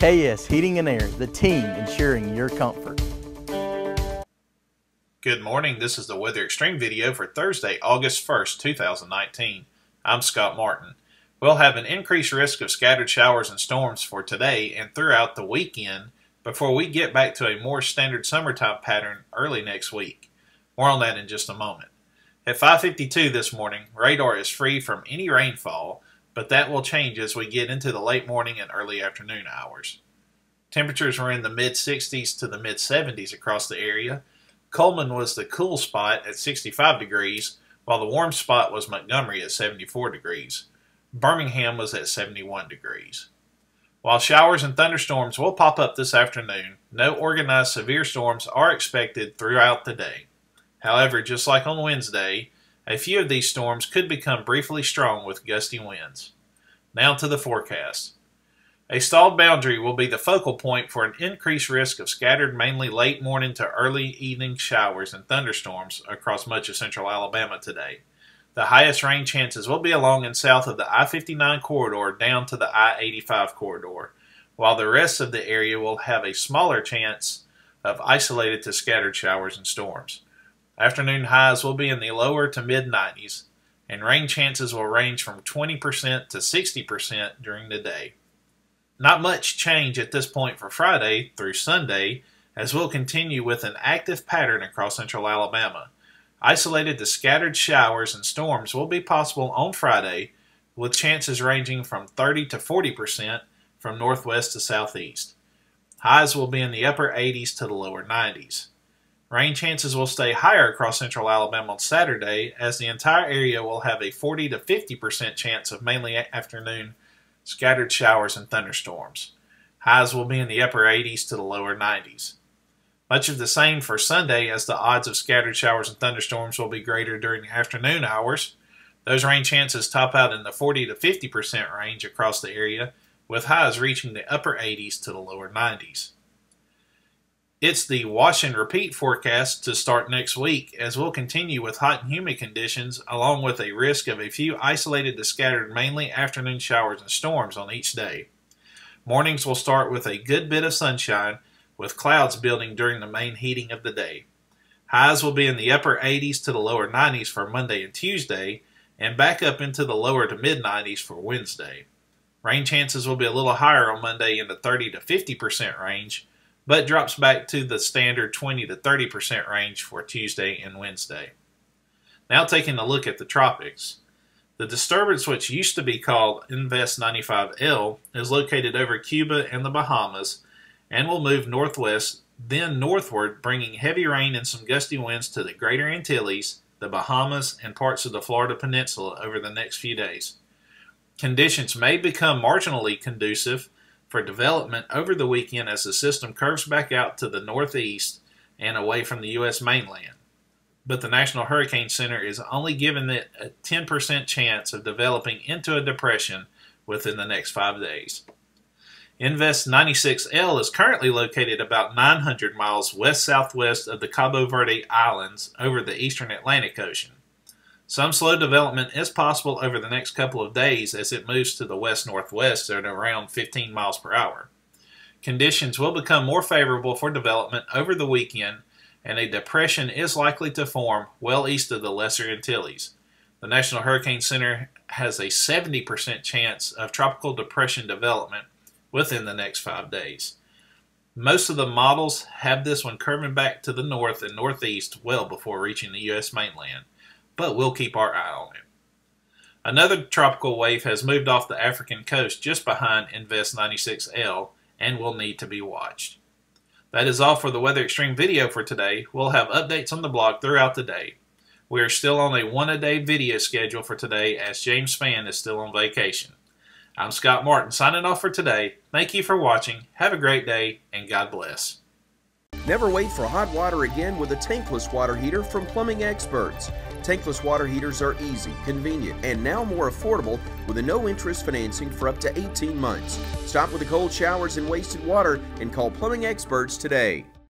KS Heating and Air, the team ensuring your comfort. Good morning. This is the Weather Xtreme video for Thursday, August 1st, 2019. I'm Scott Martin. We'll have an increased risk of scattered showers and storms for today and throughout the weekend before we get back to a more standard summertime pattern early next week. More on that in just a moment. At 5.52 this morning, radar is free from any rainfall, but that will change as we get into the late morning and early afternoon hours. Temperatures were in the mid 60s to the mid 70s across the area. Cullman was the cool spot at 65 degrees, while the warm spot was Montgomery at 74 degrees. Birmingham was at 71 degrees. While showers and thunderstorms will pop up this afternoon, no organized severe storms are expected throughout the day. However, just like on Wednesday, a few of these storms could become briefly strong with gusty winds. Now to the forecast. A stalled boundary will be the focal point for an increased risk of scattered mainly late morning to early evening showers and thunderstorms across much of central Alabama today. The highest rain chances will be along and south of the I-59 corridor down to the I-85 corridor, while the rest of the area will have a smaller chance of isolated to scattered showers and storms. Afternoon highs will be in the lower to mid 90s, and rain chances will range from 20% to 60% during the day. Not much change at this point for Friday through Sunday, as we'll continue with an active pattern across central Alabama. Isolated to scattered showers and storms will be possible on Friday, with chances ranging from 30 to 40% from northwest to southeast. Highs will be in the upper 80s to the lower 90s. Rain chances will stay higher across central Alabama on Saturday, as the entire area will have a 40 to 50% chance of mainly afternoon scattered showers and thunderstorms. Highs will be in the upper 80s to the lower 90s. Much of the same for Sunday, as the odds of scattered showers and thunderstorms will be greater during the afternoon hours. Those rain chances top out in the 40 to 50% range across the area, with highs reaching the upper 80s to the lower 90s. It's the wash and repeat forecast to start next week as we'll continue with hot and humid conditions along with a risk of a few isolated to scattered mainly afternoon showers and storms on each day. Mornings will start with a good bit of sunshine with clouds building during the main heating of the day. Highs will be in the upper 80s to the lower 90s for Monday and Tuesday and back up into the lower to mid 90s for Wednesday. Rain chances will be a little higher on Monday in the 30 to 50% range but drops back to the standard 20 to 30% range for Tuesday and Wednesday. Now taking a look at the tropics. The disturbance, which used to be called Invest 95L, is located over Cuba and the Bahamas and will move northwest, then northward, bringing heavy rain and some gusty winds to the Greater Antilles, the Bahamas, and parts of the Florida Peninsula over the next few days. Conditions may become marginally conducive for development over the weekend as the system curves back out to the northeast and away from the U.S. mainland. But the National Hurricane Center is only giving it a 10% chance of developing into a depression within the next five days. Invest 96L is currently located about 900 miles west southwest of the Cabo Verde Islands over the eastern Atlantic Ocean. Some slow development is possible over the next couple of days as it moves to the west-northwest at around 15 miles per hour. Conditions will become more favorable for development over the weekend and a depression is likely to form well east of the Lesser Antilles. The National Hurricane Center has a 70% chance of tropical depression development within the next five days. Most of the models have this one curving back to the north and northeast well before reaching the U.S. mainland but we'll keep our eye on it. Another tropical wave has moved off the African coast just behind Invest 96L and will need to be watched. That is all for the Weather Xtreme video for today. We'll have updates on the blog throughout the day. We are still on a one-a-day video schedule for today as James Spann is still on vacation. I'm Scott Martin signing off for today. Thank you for watching. Have a great day and God bless. Never wait for hot water again with a tankless water heater from Plumbing Experts. Tankless water heaters are easy, convenient, and now more affordable with a no interest financing for up to 18 months. Stop with the cold showers and wasted water and call Plumbing Experts today.